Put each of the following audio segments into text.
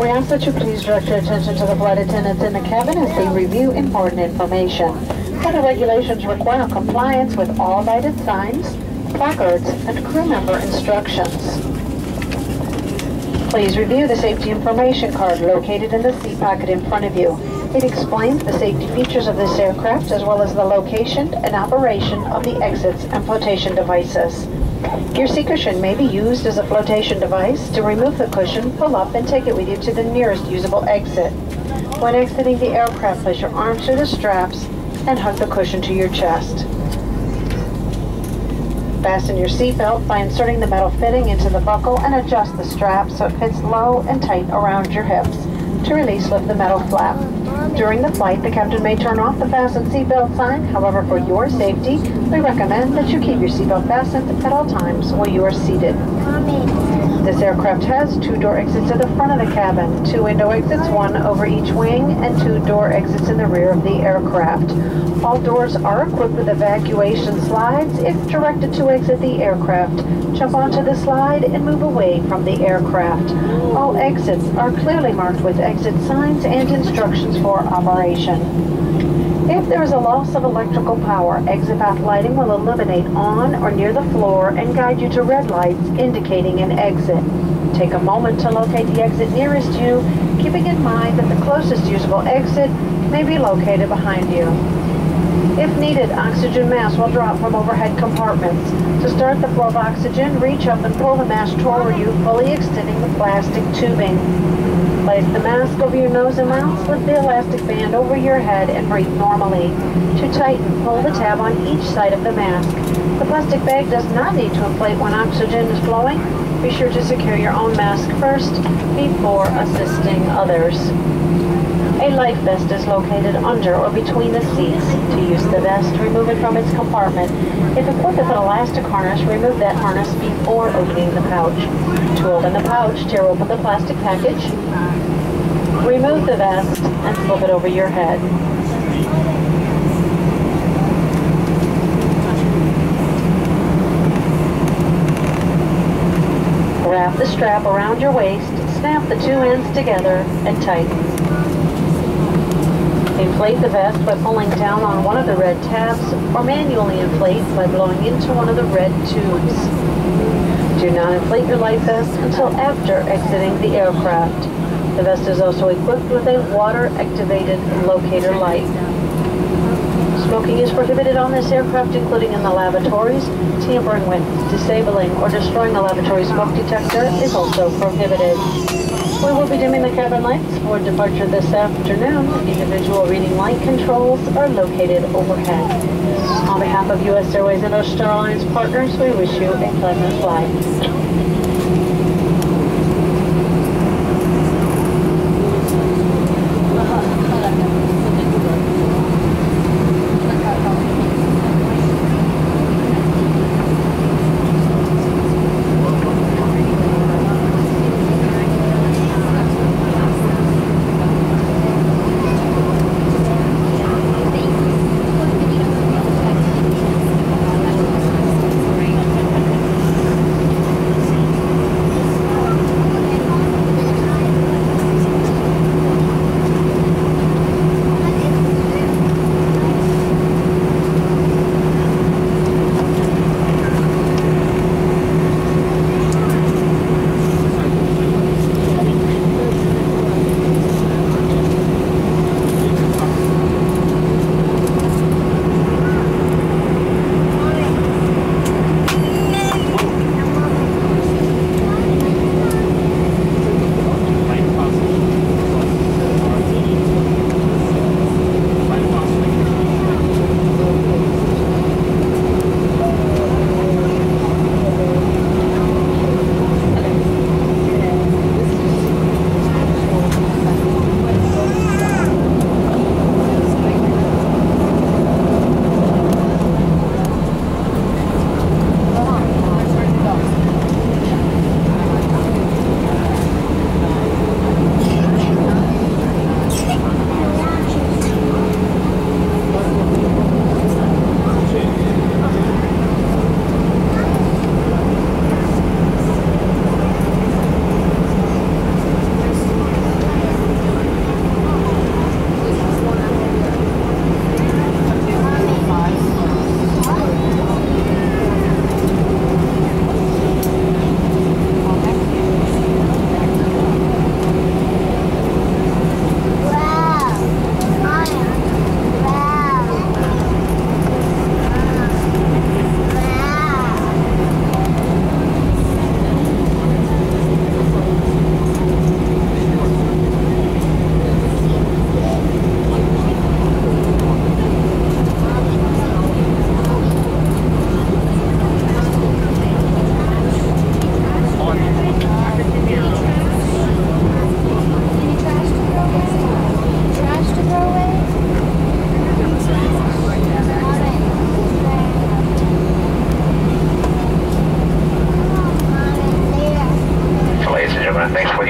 We ask that you please direct your attention to the flight attendants in the cabin as they review important information. Flight regulations require compliance with all lighted signs, placards, and crew member instructions. Please review the safety information card located in the seat pocket in front of you. It explains the safety features of this aircraft as well as the location and operation of the exits and flotation devices. Your seat cushion may be used as a flotation device. To remove the cushion, pull up and take it with you to the nearest usable exit. When exiting the aircraft, place your arms through the straps and hug the cushion to your chest. Fasten your seatbelt by inserting the metal fitting into the buckle and adjust the strap so it fits low and tight around your hips. To release, lift the metal flap. During the flight, the captain may turn off the fasten seatbelt sign. However, for your safety, we recommend that you keep your seatbelt fastened at all times while you are seated. This aircraft has two door exits at the front of the cabin, two window exits, one over each wing, and two door exits in the rear of the aircraft. All doors are equipped with evacuation slides. If directed to exit the aircraft, jump onto the slide and move away from the aircraft. All exits are clearly marked with exit signs and instructions for operation. If there is a loss of electrical power, exit path lighting will illuminate on or near the floor and guide you to red lights indicating an exit. Take a moment to locate the exit nearest you, keeping in mind that the closest usable exit may be located behind you. If needed, oxygen masks will drop from overhead compartments. To start the flow of oxygen, reach up and pull the mask toward you, fully extending the plastic tubing. Place the mask over your nose and mouth, slip the elastic band over your head, and breathe normally. To tighten, pull the tab on each side of the mask. The plastic bag does not need to inflate when oxygen is flowing. Be sure to secure your own mask first before assisting others. A life vest is located under or between the seats. To use the vest, remove it from its compartment. If equipped with an elastic harness, remove that harness before opening the pouch. To open the pouch, tear open the plastic package, remove the vest, and slip it over your head. Wrap the strap around your waist, snap the two ends together, and tighten. Inflate the vest by pulling down on one of the red tabs or manually inflate by blowing into one of the red tubes. Do not inflate your life vest until after exiting the aircraft. The vest is also equipped with a water-activated locator light. Smoking is prohibited on this aircraft, including in the lavatories. Tampering with, disabling, or destroying a lavatory smoke detector is also prohibited. We will be dimming the cabin lights for departure this afternoon. Individual reading light controls are located overhead. On behalf of U.S. Airways and Ocean Airlines partners, we wish you a pleasant flight.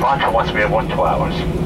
Launch once we have one two hours.